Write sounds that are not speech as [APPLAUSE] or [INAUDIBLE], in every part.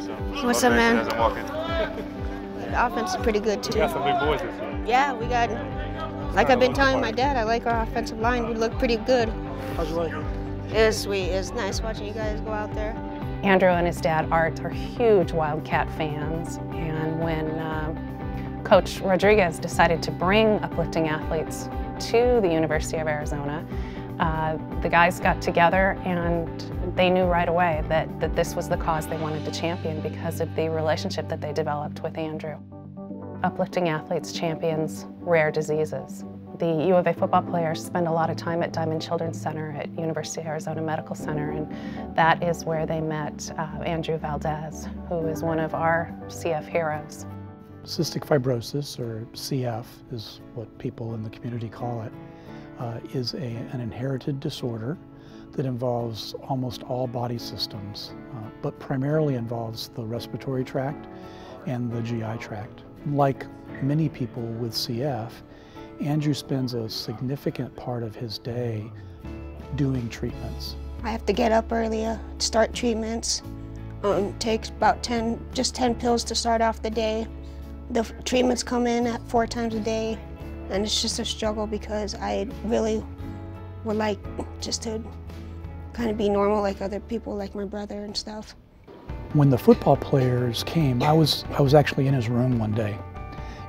What's up, man? How's it walking? The offense is pretty good too. We got some big boys this year. Yeah, we got. Like I've been telling my dad, I like our offensive line. We look pretty good. How'd you like it? It's sweet. It's nice watching you guys go out there. Andrew and his dad Art are huge Wildcat fans, and when uh, Coach Rodriguez decided to bring uplifting athletes to the University of Arizona, uh, the guys got together and they knew right away that, that this was the cause they wanted to champion because of the relationship that they developed with Andrew. Uplifting Athletes champions rare diseases. The U of A football players spend a lot of time at Diamond Children's Center at University of Arizona Medical Center, and that is where they met uh, Andrew Valdez, who is one of our CF heroes. Cystic fibrosis, or CF, is what people in the community call it, uh, is a, an inherited disorder that involves almost all body systems, uh, but primarily involves the respiratory tract and the GI tract. Like many people with CF, Andrew spends a significant part of his day doing treatments. I have to get up earlier, start treatments. Um, takes about 10, just 10 pills to start off the day. The treatments come in at four times a day, and it's just a struggle because I really would like just to kind of be normal like other people, like my brother and stuff. When the football players came, I was, I was actually in his room one day,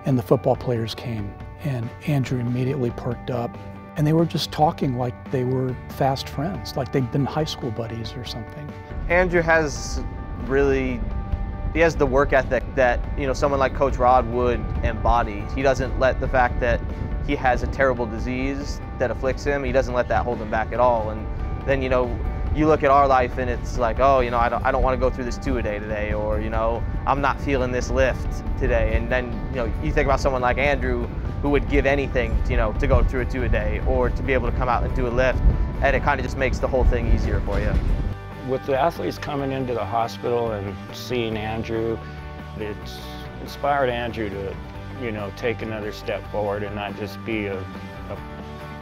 and the football players came, and Andrew immediately perked up, and they were just talking like they were fast friends, like they'd been high school buddies or something. Andrew has really, he has the work ethic that, you know, someone like Coach Rod would embody. He doesn't let the fact that he has a terrible disease that afflicts him, he doesn't let that hold him back at all. And then, you know, you look at our life and it's like, oh, you know, I don't, I don't want to go through this two a day today, or, you know, I'm not feeling this lift today. And then, you know, you think about someone like Andrew who would give anything, you know, to go through a two a day or to be able to come out and do a lift. And it kind of just makes the whole thing easier for you. With the athletes coming into the hospital and seeing Andrew, it's inspired Andrew to, you know, take another step forward and not just be a, a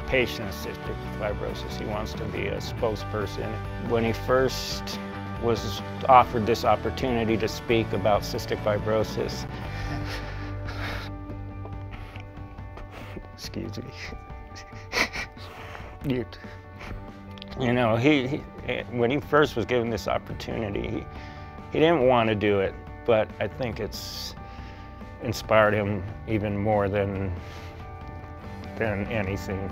patient with cystic fibrosis. He wants to be a spokesperson. When he first was offered this opportunity to speak about cystic fibrosis, [SIGHS] excuse me, [LAUGHS] you, you know, he, he, eh, when he first was given this opportunity, he, he didn't want to do it, but I think it's inspired him even more than, than anything.